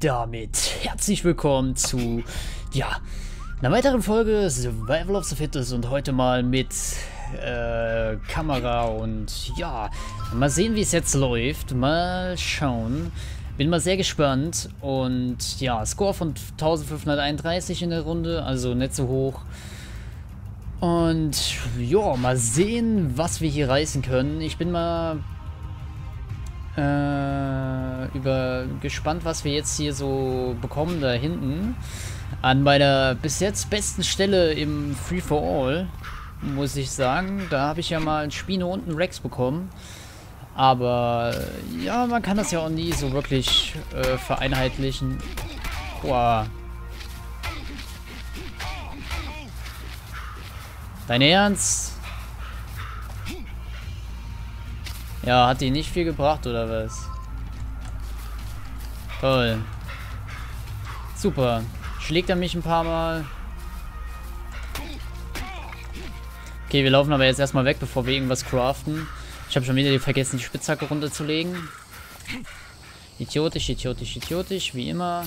damit herzlich willkommen zu, ja, einer weiteren Folge Survival of the Fittest und heute mal mit äh, Kamera und ja, mal sehen, wie es jetzt läuft. Mal schauen. Bin mal sehr gespannt und ja, Score von 1531 in der Runde, also nicht so hoch. Und ja, mal sehen, was wir hier reißen können. Ich bin mal äh, über gespannt, was wir jetzt hier so bekommen da hinten. An meiner bis jetzt besten Stelle im Free for All, muss ich sagen. Da habe ich ja mal einen Spino und einen Rex bekommen. Aber ja, man kann das ja auch nie so wirklich äh, vereinheitlichen. Boah. Dein Ernst? Ja, hat die nicht viel gebracht, oder was? Toll. Super. Schlägt er mich ein paar Mal. Okay, wir laufen aber jetzt erstmal weg, bevor wir irgendwas craften. Ich habe schon wieder vergessen, die Spitzhacke runterzulegen. Idiotisch, idiotisch, idiotisch, wie immer.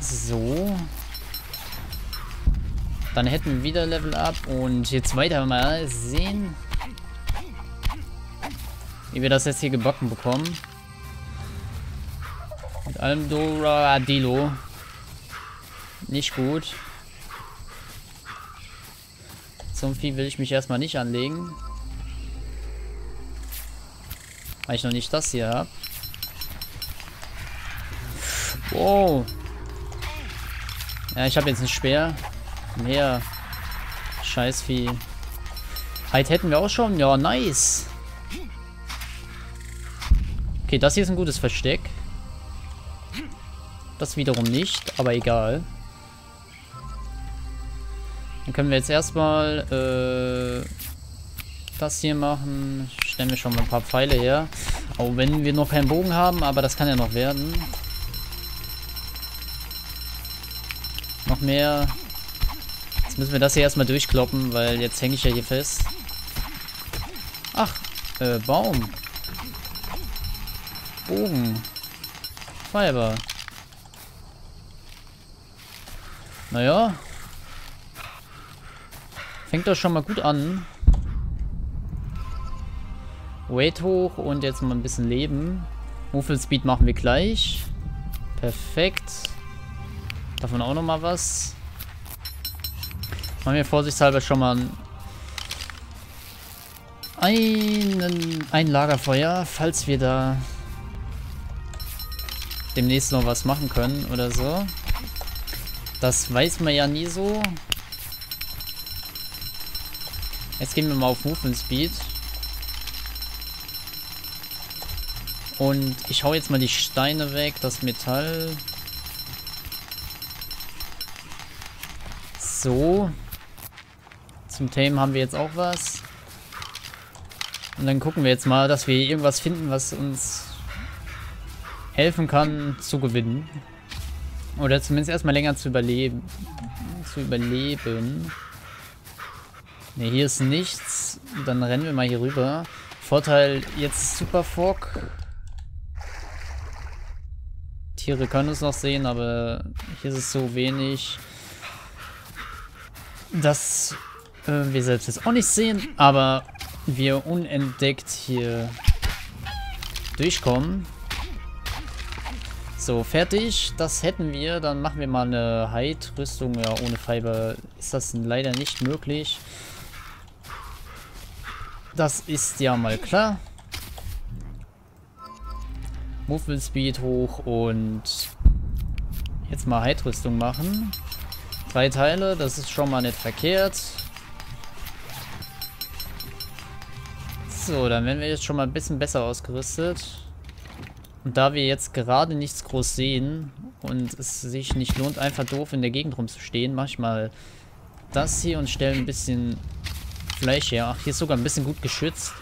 So. Dann hätten wir wieder Level Up und jetzt weiter mal sehen, wie wir das jetzt hier gebacken bekommen. Mit allem Doradilo. Nicht gut. Zum Vieh will ich mich erstmal nicht anlegen. Weil ich noch nicht das hier habe. Wow. Ja, ich habe jetzt ein Speer. Mehr. Scheißvieh. Halt hätten wir auch schon. Ja, nice. Okay, das hier ist ein gutes Versteck. Das wiederum nicht, aber egal. Dann können wir jetzt erstmal äh, das hier machen. Stellen wir schon mal ein paar Pfeile her. Auch wenn wir noch keinen Bogen haben, aber das kann ja noch werden. Noch mehr Jetzt müssen wir das hier erstmal durchkloppen, weil jetzt hänge ich ja hier fest. Ach, äh, Baum. Bogen. Fiber. Naja. Fängt doch schon mal gut an. Weight hoch und jetzt mal ein bisschen Leben. Movement Speed machen wir gleich. Perfekt. Davon auch noch mal was. Machen wir vorsichtshalber schon mal einen, ein Lagerfeuer, falls wir da demnächst noch was machen können oder so. Das weiß man ja nie so. Jetzt gehen wir mal auf Movement Speed. Und ich hau jetzt mal die Steine weg, das Metall. So. Zum Tame haben wir jetzt auch was. Und dann gucken wir jetzt mal, dass wir irgendwas finden, was uns helfen kann zu gewinnen. Oder zumindest erstmal länger zu überleben. Zu überleben. Ne, hier ist nichts. Dann rennen wir mal hier rüber. Vorteil, jetzt Super Fog. Tiere können es noch sehen, aber hier ist es so wenig, dass äh, wir selbst jetzt auch nicht sehen, aber wir unentdeckt hier durchkommen. So, fertig. Das hätten wir. Dann machen wir mal eine Hide-Rüstung. Ja, ohne Fiber ist das leider nicht möglich. Das ist ja mal klar. Movement Speed hoch und jetzt mal Hide-Rüstung machen. Drei Teile, das ist schon mal nicht verkehrt. So, dann werden wir jetzt schon mal ein bisschen besser ausgerüstet. Und da wir jetzt gerade nichts groß sehen und es sich nicht lohnt, einfach doof in der Gegend rumzustehen, mache ich mal das hier und stelle ein bisschen Fleisch her. Ach, hier ist sogar ein bisschen gut geschützt.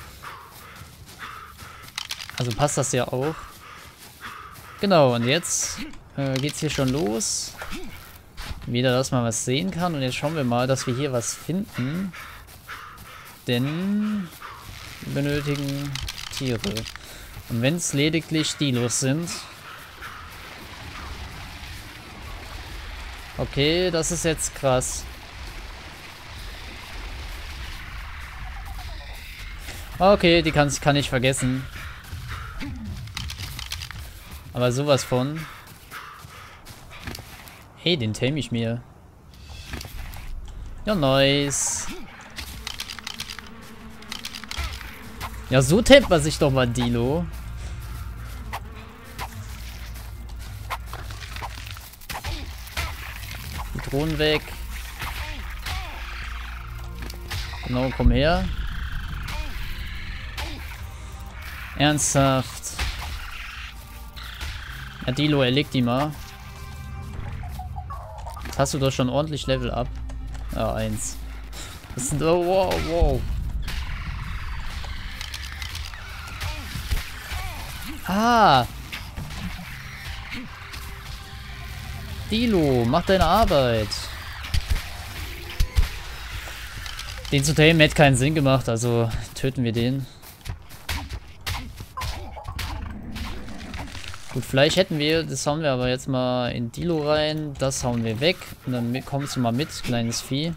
Also passt das ja auch. Genau, und jetzt äh, es hier schon los. Wieder, dass man was sehen kann. Und jetzt schauen wir mal, dass wir hier was finden. Denn benötigen Tiere. Und wenn es lediglich Dilos sind. Okay, das ist jetzt krass. Okay, die kann, kann ich vergessen. Aber sowas von. Hey, den tame ich mir. Ja, nice. Ja, so tamet man sich doch mal Dilo. Die Drohnen weg. Genau, komm her. Ernsthaft. Ja, Dilo, er legt die mal. Jetzt hast du doch schon ordentlich Level up. Ja, eins. Das sind. Oh, wow, wow. Ah! Dilo, mach deine Arbeit. Den zu tamen hätte keinen Sinn gemacht, also töten wir den. Gut, Fleisch hätten wir, das hauen wir aber jetzt mal in Dilo rein. Das hauen wir weg. Und dann kommst du mal mit, kleines Vieh.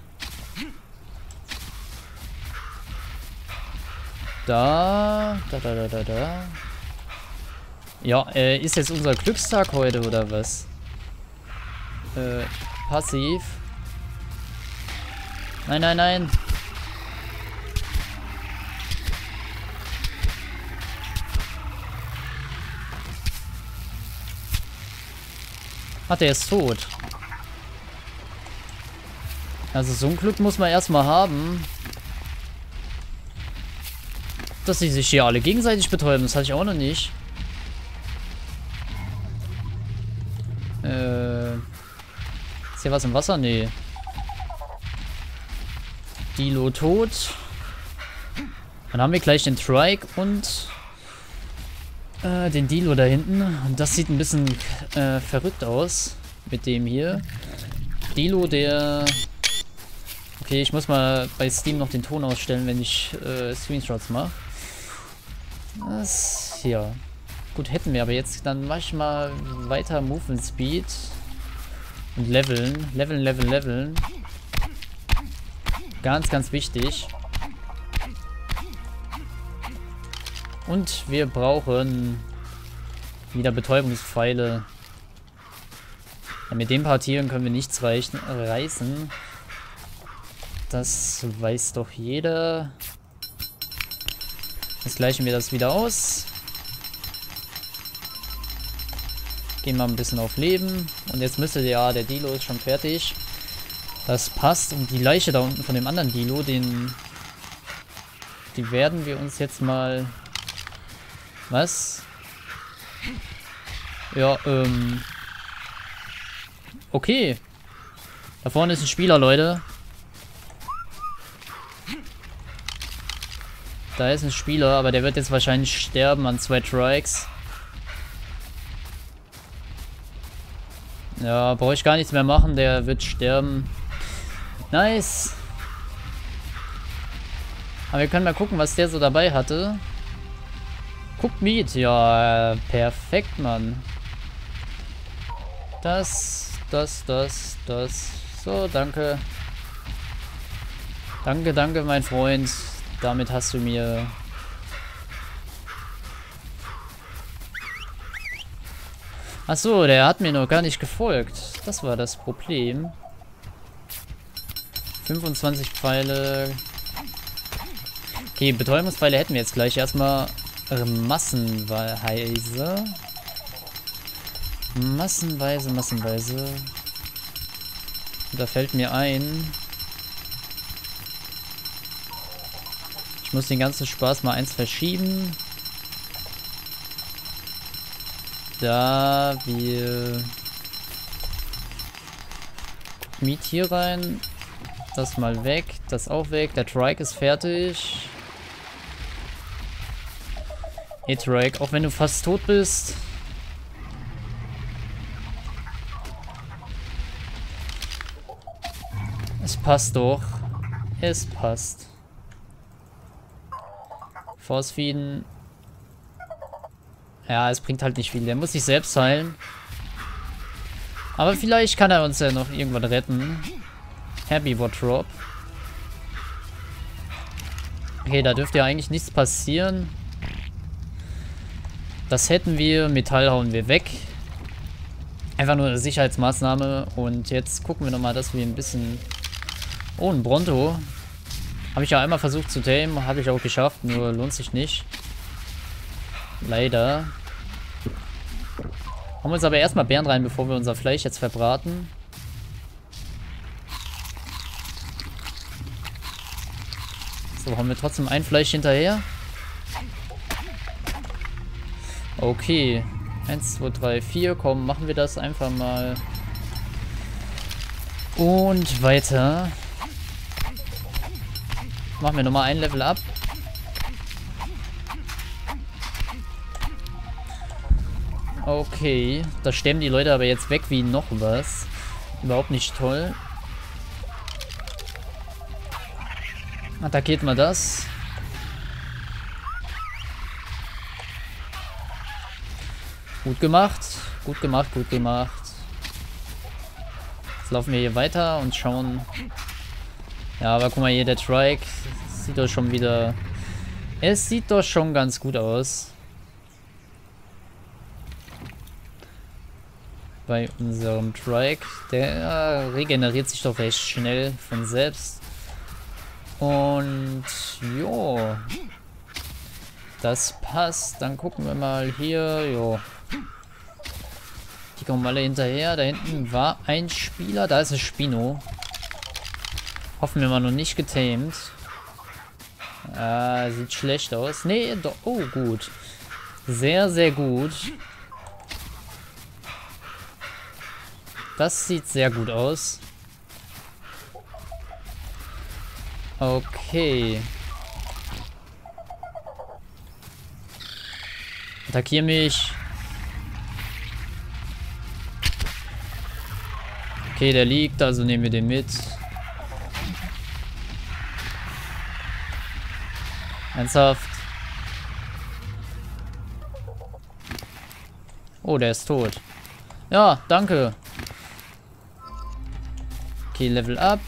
Da, da, da, da, da, da. Ja, äh, ist jetzt unser Glückstag heute oder was? Äh, passiv. Nein, nein, nein. Ach, der ist tot. Also so ein Glück muss man erstmal haben. Dass sie sich hier alle gegenseitig betäuben, das hatte ich auch noch nicht. Äh. Ist hier was im Wasser? Nee. Dilo tot. Dann haben wir gleich den Trike und äh, den Dilo da hinten. Und das sieht ein bisschen äh, verrückt aus mit dem hier. Dilo, der... Okay, ich muss mal bei Steam noch den Ton ausstellen, wenn ich äh, Screenshots mache. Das hier. Gut, hätten wir aber jetzt. Dann mache ich mal weiter Movement Speed. Und leveln. Leveln, leveln, leveln. Ganz, ganz wichtig. Und wir brauchen wieder Betäubungspfeile. Ja, mit den Partieren können wir nichts reichen, reißen. Das weiß doch jeder. Jetzt gleichen wir das wieder aus. Gehen wir ein bisschen auf Leben. Und jetzt müsste ja, der Dilo ist schon fertig. Das passt. Und die Leiche da unten von dem anderen Dilo, den... Die werden wir uns jetzt mal was? Ja, ähm... Okay. Da vorne ist ein Spieler, Leute. Da ist ein Spieler, aber der wird jetzt wahrscheinlich sterben an zwei Trikes. Ja, brauche ich gar nichts mehr machen, der wird sterben. Nice. Aber wir können mal gucken, was der so dabei hatte. Guckt mit. Ja, perfekt, Mann. Das, das, das, das. So, danke. Danke, danke, mein Freund. Damit hast du mir... Achso, der hat mir noch gar nicht gefolgt. Das war das Problem. 25 Pfeile. Okay, Betäubungspfeile hätten wir jetzt gleich. Erstmal massenweise. Massenweise, massenweise. Da fällt mir ein. Ich muss den ganzen Spaß mal eins verschieben. Da wir Miet hier rein. Das mal weg. Das auch weg. Der Trike ist fertig. Hey Drake, auch wenn du fast tot bist. Es passt doch. Es passt. Force feeden. Ja, es bringt halt nicht viel. Der muss sich selbst heilen. Aber vielleicht kann er uns ja noch irgendwann retten. Happy Drop. Okay, da dürfte ja eigentlich nichts passieren. Das hätten wir. Metall hauen wir weg. Einfach nur eine Sicherheitsmaßnahme. Und jetzt gucken wir nochmal, dass wir ein bisschen... Oh, ein Bronto. Habe ich ja einmal versucht zu tamen. Habe ich auch geschafft. Nur lohnt sich nicht. Leider. Haben wir uns aber erstmal Bären rein, bevor wir unser Fleisch jetzt verbraten. So, haben wir trotzdem ein Fleisch hinterher. Okay. 1, 2, 3, 4. Komm, machen wir das einfach mal. Und weiter. Machen wir nochmal ein Level ab. Okay. Da sterben die Leute aber jetzt weg wie noch was. Überhaupt nicht toll. Attackiert mal das. Gut gemacht. Gut gemacht, gut gemacht. Jetzt laufen wir hier weiter und schauen. Ja, aber guck mal hier, der Trike sieht doch schon wieder... Es sieht doch schon ganz gut aus. Bei unserem Trike. Der regeneriert sich doch recht schnell von selbst. Und jo. Das passt. Dann gucken wir mal hier. Jo. Die kommen alle hinterher. Da hinten war ein Spieler. Da ist ein Spino. Hoffen wir mal noch nicht getamed. Ah, sieht schlecht aus. Nee, doch. Oh, gut. Sehr, sehr gut. Das sieht sehr gut aus. Okay. Attackier mich. Okay, der liegt, also nehmen wir den mit. Ernsthaft. Oh, der ist tot. Ja, danke. Okay, Level up.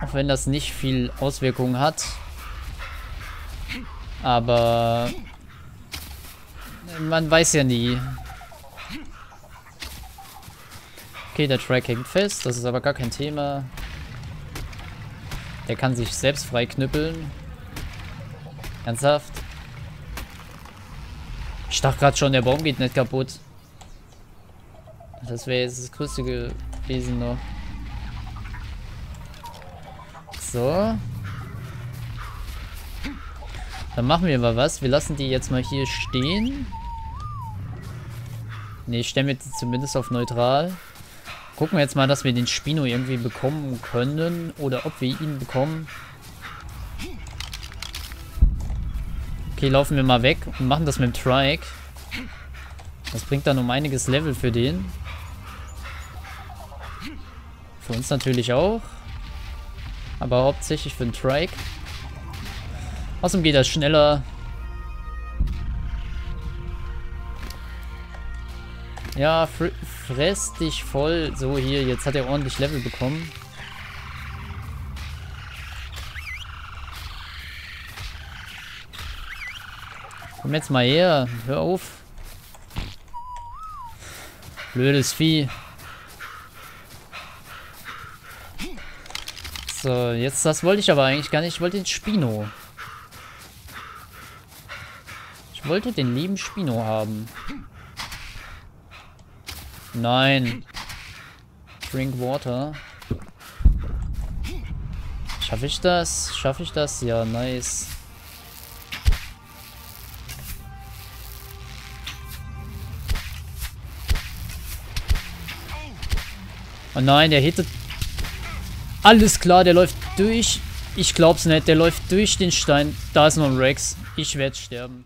Auch wenn das nicht viel Auswirkungen hat. Aber man weiß ja nie. Okay, der Track hängt fest. Das ist aber gar kein Thema. Der kann sich selbst freiknüppeln. Ernsthaft? Ich dachte gerade schon, der Baum geht nicht kaputt. Das wäre jetzt das Größte gewesen noch. So. Dann machen wir mal was. Wir lassen die jetzt mal hier stehen. Ne, ich stelle mir zumindest auf neutral. Gucken wir jetzt mal, dass wir den Spino irgendwie bekommen können. Oder ob wir ihn bekommen. Okay, laufen wir mal weg und machen das mit dem Trike. Das bringt dann um einiges Level für den. Für uns natürlich auch. Aber hauptsächlich für den Trike. Außerdem geht das schneller. Ja, fr fress dich voll. So, hier, jetzt hat er ordentlich Level bekommen. Komm jetzt mal her. Hör auf. Blödes Vieh. So, jetzt, das wollte ich aber eigentlich gar nicht. Ich wollte den Spino. Ich wollte den lieben Spino haben. Nein. Drink Water. Schaffe ich das? Schaffe ich das? Ja, nice. Oh nein, der hittet alles klar, der läuft durch. Ich glaub's nicht, der läuft durch den Stein. Da ist noch ein Rex. Ich werde sterben.